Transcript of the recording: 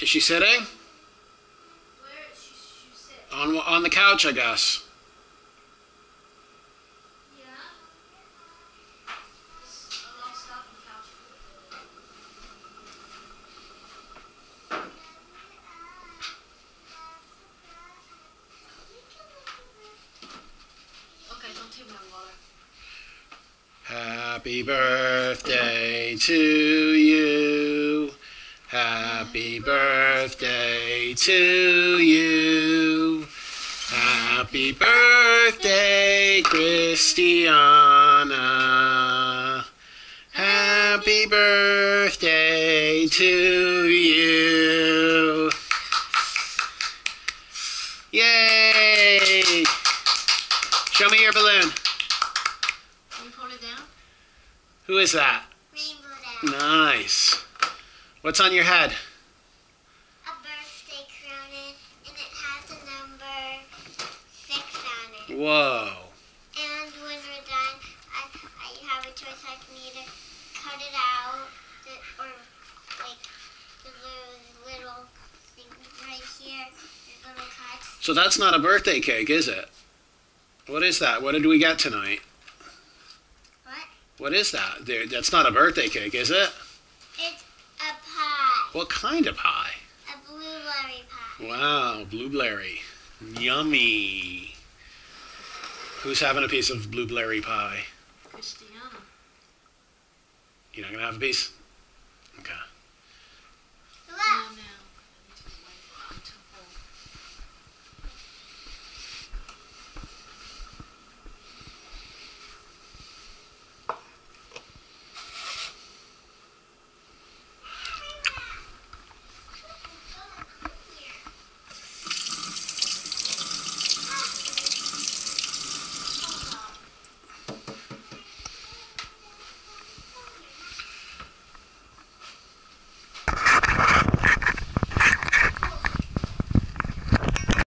Is she sitting? Where is she, she sit? On on the couch, I guess. Yeah. There's a lot of stuff on the couch. Okay, don't take my water. Happy birthday to. Happy birthday to you. Happy birthday, Christiana. Happy birthday to you. Yay! Show me your balloon. Can you it down? Who is that? Rainbow Dash. Nice. What's on your head? Whoa. And when we're done, I, I have a choice. I can either cut it out or like the little, little thing right here, the little cuts. So that's not a birthday cake, is it? What is that? What did we get tonight? What? What is that? There, that's not a birthday cake, is it? It's a pie. What kind of pie? A blueberry pie. Wow, blueberry. Yummy. Who's having a piece of blueberry pie? Christiana. You're not going to have a piece? Okay.